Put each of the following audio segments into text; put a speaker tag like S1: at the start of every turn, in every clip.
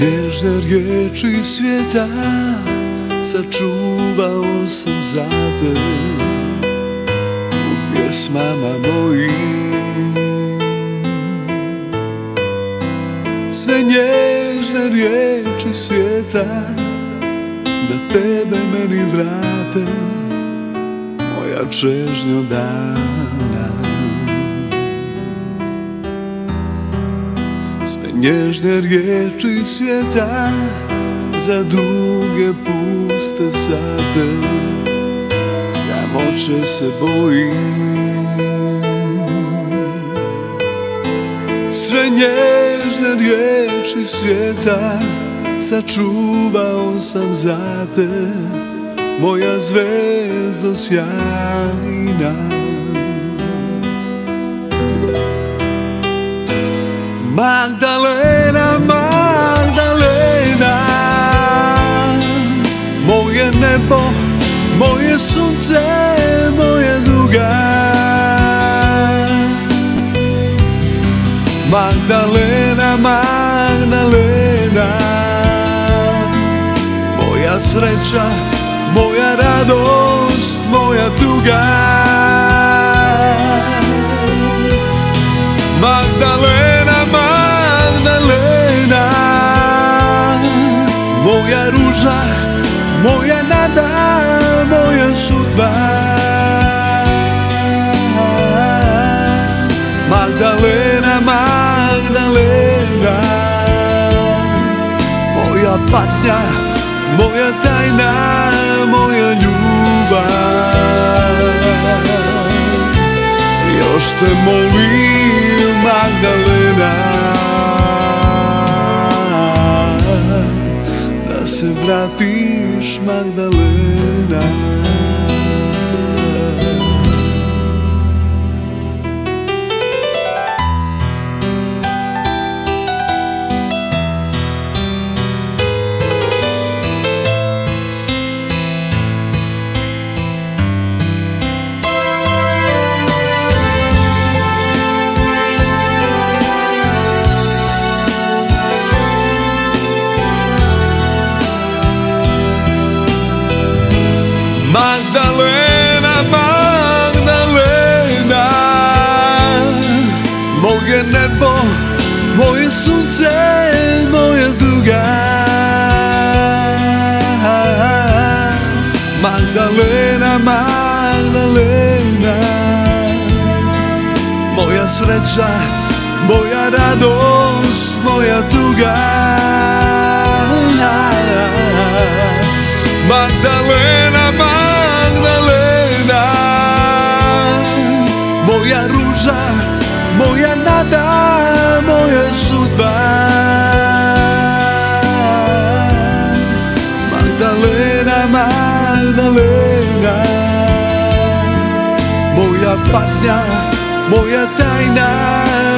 S1: nježne riječi svijeta Sačuvao sam za te U pjesmama mojim. Sve nježne riječi svijeta Da tebe meni vrate Moja čežnja dana Sve nježne riječi svijeta Za duge puste sate Samoće se bojim Sve nježne riječi svijeta Sačuvao sam za te. Moja zvezdo sjajna. Magdalena, Nebo, moje sunce, moja duga Magdalena, Magdalena Moja sreća, moja radost, moja tuga. Magdalena, Magdalena Moja ruža, moja Moja patnja, moja tajna, moja ljubav. Još te molim Magdalena Da se vratiš Magdalena Moja sreća, moja radost, moja tuga. Magdalena, Magdalena. Moja ruža, moja nada, moja sudba. Magdalena, Magdalena. Moja patnja, moja tajna,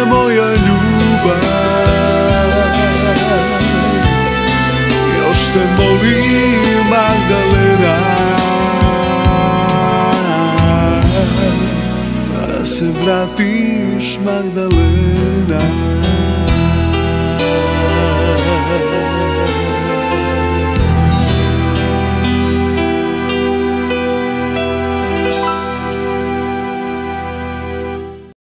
S1: moja ljubav. Još te molim Magdalena. Da se vratiš Magdalena